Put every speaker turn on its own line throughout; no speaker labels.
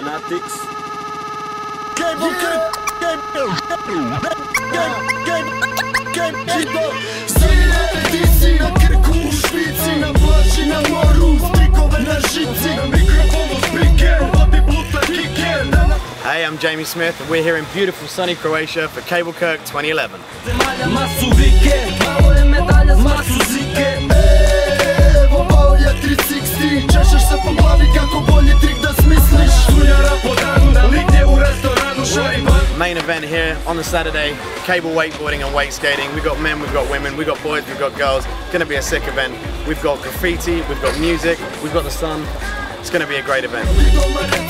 Fanatics.
Cable Stani na edici, na krku u špici Na plaži, na moru, strikove na žici Na mikrofonu speaker, vodi pluta kicker
Hey, I'm Jamie Smith, and we're here in beautiful sunny Croatia for Cable Krk 2011.
masu vike Malo je medalja masu zike
Evo Paulja 360 Češeš se po glavi kako bolji trik
Main event here on the Saturday cable wakeboarding and wake skating. We've got men, we've got women, we've got boys, we've got girls. It's going to be a sick event. We've got graffiti, we've got music, we've got the sun. It's going to be a great event.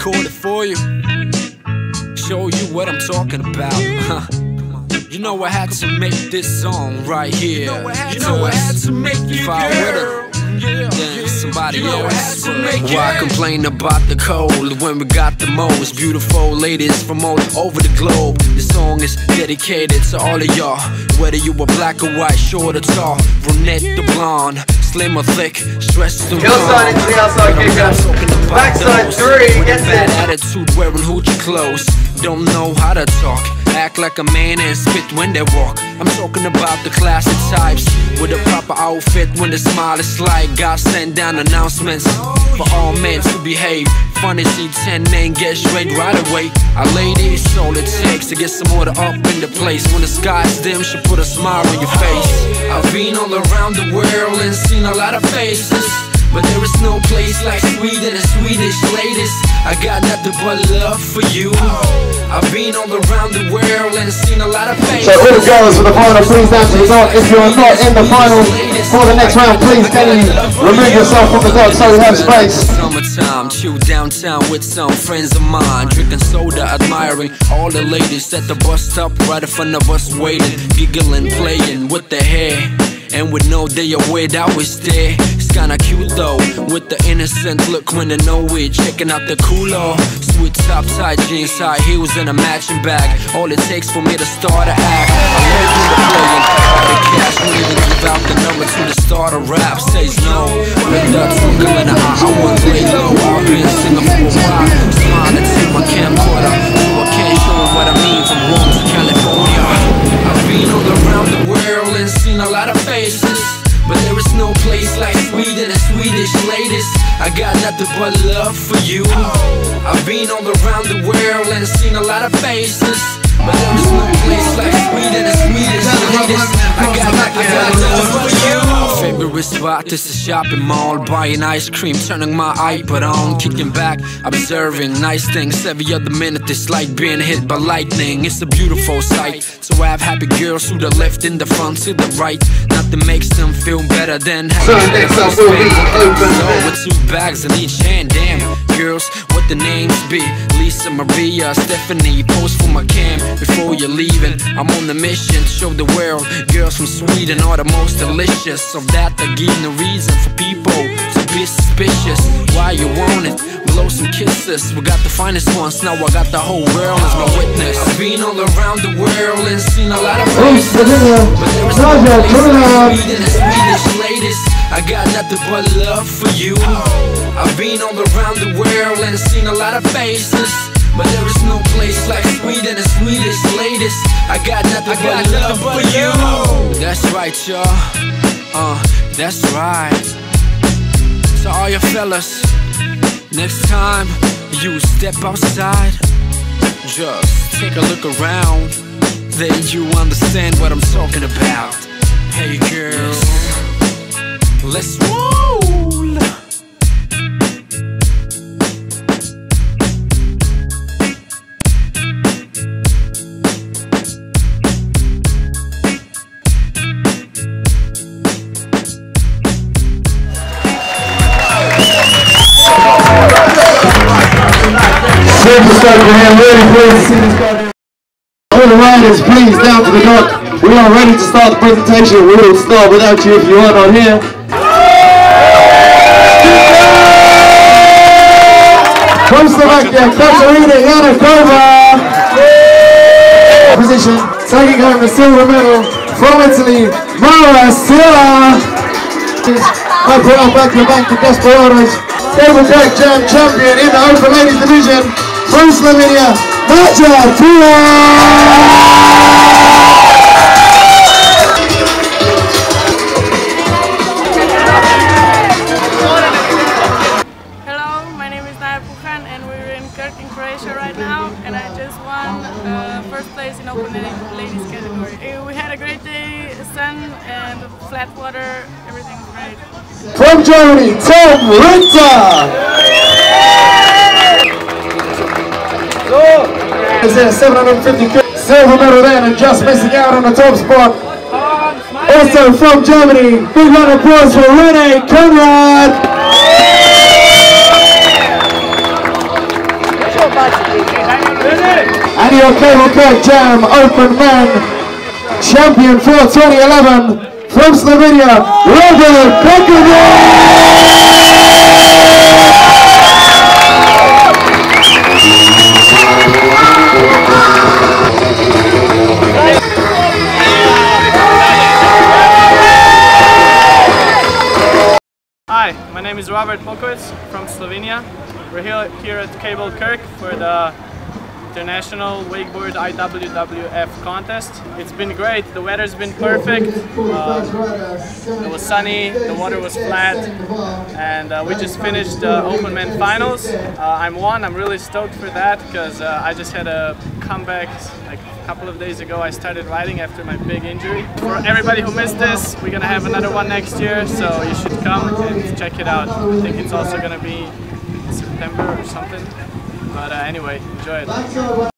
record it for you. Show you what I'm talking about. Huh. You know I had to make this song right here. You know I had to make you, If I would've, then somebody else. Why complain about the cold when we got the most beautiful ladies from all over the globe? This song is dedicated to all of y'all. Whether you were black or white, short or tall, brunette to blonde, slim or thick, stressed to
Hillside Backside three, gets
Bad
it.
attitude, wearing hoochie clothes. Don't know how to talk. Act like a man and spit when they walk. I'm talking about the classic types with a proper outfit when the smile is slight. God send down announcements for all men to behave. Funny see 10 men get straight right away. Our lady is all it takes to get some order up in the place. When the sky's dim, she put a smile on your face. I've been all around the world and seen a lot of faces. But there is no place like Sweden and Swedish ladies. I got nothing but love for you. I've been all around the world and seen a lot of faces.
So all the girls for the final, please dance the dot. If you're not in the final for the next round, please can you remove yourself from the dot so we have space.
Summertime, chill downtown with some friends of mine. Drinking soda, admiring all the ladies at the bus stop right in front of us waiting. Giggling, playing with their hair. And with no day away, I was stay. Kinda cute though, with the innocent look when they know it. Checking out the cooler. Sweet top tight jeans, high heels, and a matching bag. All it takes for me to start a act. I love you to. All the cash, won't even give out the number to the start of rap. Says no. With the twinkle in the eye, I want to lay low. I've been singing for a while. Smiling to my camcorder. So I can't show what I mean from Rome to California. I've been all around the world and seen a lot of faces. But there is no place like Sweden and Swedish ladies. I got nothing but love for you. I've been all around the world and seen a lot of faces. But there is no place like Sweden and Swedish ladies. I got nothing but love for you. favorite spot is the shopping mall. Buying ice cream, turning my iPod on, kicking back, observing nice things. Every other minute, it's like being hit by lightning. It's a beautiful sight. So I have happy girls to the left, in the front, to the right. Nothing makes them feel better than their
next up will be. Open
with two bags in each hand, damn. Girls, what the names be? Lisa, Maria, Stephanie, post for my cam before you're leaving. I'm on the mission to show the world girls from Sweden are the most delicious. Of that, I give no reason for people to be suspicious. Why you want it? Blow some kisses. We got the finest ones, now I got the whole world as my witness. I've been all around the world and seen a lot of
Please,
faces. But there is no place like and Swedish ladies. I got nothing but love for you. I've been all around the world and seen a lot of faces. But there is no place like Sweden and Swedish ladies. I got nothing but love for you. That's right, y'all. Uh, that's right. So all you fellas, next time you step outside, just take a look around. Then you understand what I'm talking about. Hey girls, let's roll.
Please, down to the dock. We are ready to start the presentation. We will start without you if you are not here. From Slovakia, Katarina Yanakova. Position, taking home the silver medal from Italy, Mara Silla. Up for our back to back to Desperados. Cable Krk Jam champion in the Open Ladies Division from Slovenia, Maja Tua.
Hello, my name is Naya Puhan and we're in Krk in Croatia right now and I just won uh, first place in open ladies category. Uh, We had a great day, sun and flat water, everything was great.
From Germany, Tom Ritter. Is there 750 ki- silver medal there and just missing out on the top spot. Also from Germany, big round of applause for Rene Conrad. And your Cable Krk Jam Open Man champion for 2011 from Slovenia, Robert Pekovic.
Name is Robert Pokovic from Slovenia. We're here, here at Cable Krk for the International Wakeboard IWWF contest. It's been great, the weather's been perfect. Um, it was sunny, the water was flat, and uh, we just finished the Open Men finals. Uh, I'm one, I'm really stoked for that because uh, I just had a comeback like couple of days ago. I started riding after my big injury. For everybody who missed this, we're gonna have another one next year, so you should come and check it out. I think it's also gonna be September or something. But uh, anyway, enjoy it.